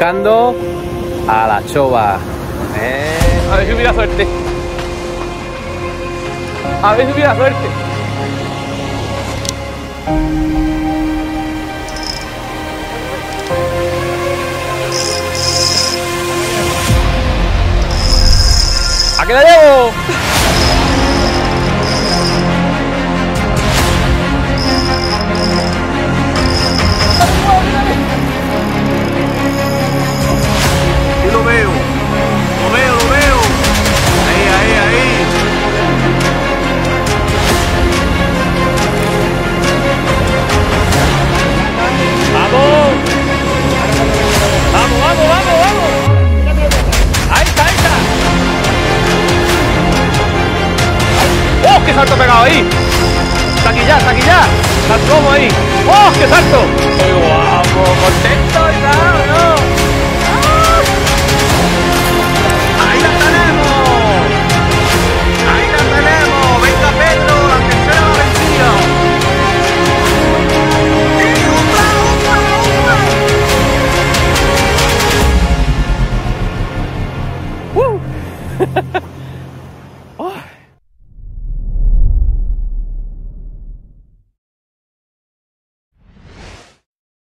buscando a la chova. Eh, a ver si hubiera suerte. A ver si hubiera suerte. ¡A qué la llevo! Salto pegado ahí! ¡Está aquí ya, está ahí! ¡Oh, qué salto!